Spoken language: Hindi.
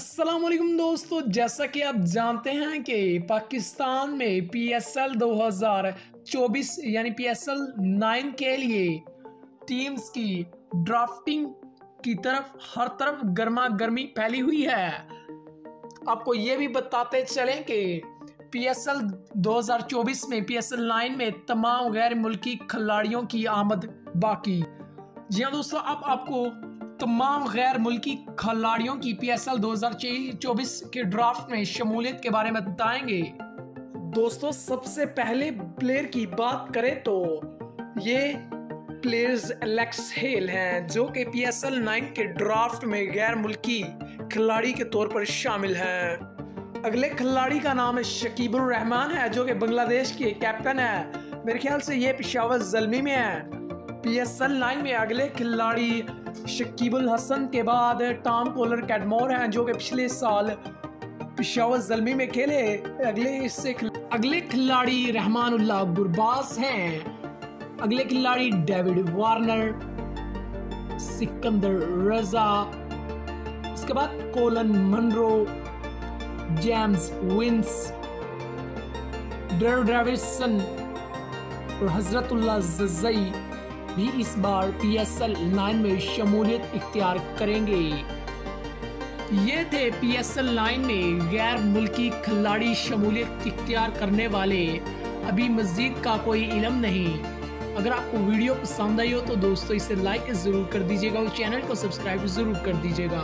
अस्सलाम वालेकुम दोस्तों, जैसा कि आप जानते हैं कि पाकिस्तान में पीएसएल 2024 यानी पीएसएल 9 के लिए टीम्स की ड्राफ्टिंग की तरफ़ हर तरफ़ गर्मा गर्मी फैली हुई है। आपको ये भी बताते चलें कि पीएसएल 2024 में पीएसएल 9 में तमाम गैर मुल्की खिलाड़ियों की आमद बाकी। जी हाँ दोस्तों, अब आप आपको तमाम गैर मुल्की खिलाड़ियों की पी एस एल दो हज़ार चौबीस के ड्राफ्ट में शमूलियत के बारे में बताएँगे। दोस्तों, सबसे पहले प्लेयर की बात करें तो ये प्लेयर्स एलेक्स हेल हैं, जो कि पी एस एल नाइन के ड्राफ्ट में गैर मुल्की खिलाड़ी के तौर पर शामिल हैं। अगले खिलाड़ी का नाम है शकीबुर रहमान है, जो कि बांग्लादेश के कैप्टन है। मेरे ख्याल से ये पिशावर जलमी में है। पी एस एल नाइन में अगले खिलाड़ी शकीबुल हसन के बाद टॉम कोलर कैडमोर हैं, जो कि पिछले साल पिशावर जलमी में खेले। अगले इससे अगले खिलाड़ी रहमान गुरबास हैं। अगले खिलाड़ी डेविड वार्नर, सिकंदर रजा, उसके बाद कोलन मनरो, जेम्स विंस, डर ड्रेविसन और हजरतुल्ला जजई। भी इस बार पी एस एल नाइन में शमूलियत इख्तियार करेंगे। ये थे पी एस एल नाइन में गैर मुल्की खिलाड़ी शमूलियत इख्तियार करने वाले। अभी मज़ीद का कोई इलम नहीं। अगर आपको वीडियो पसंद आई हो तो दोस्तों इसे लाइक ज़रूर कर दीजिएगा और चैनल को सब्सक्राइब ज़रूर कर दीजिएगा।